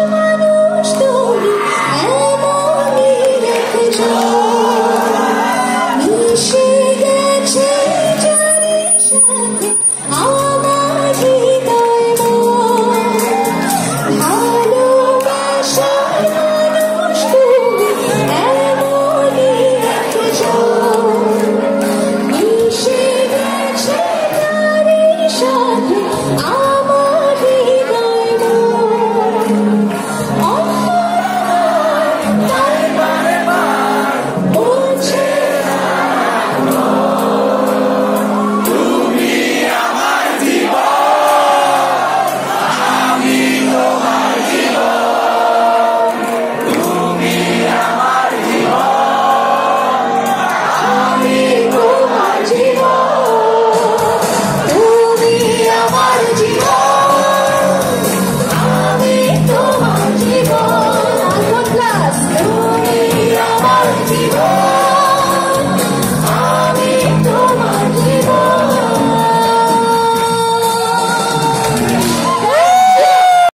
Oh,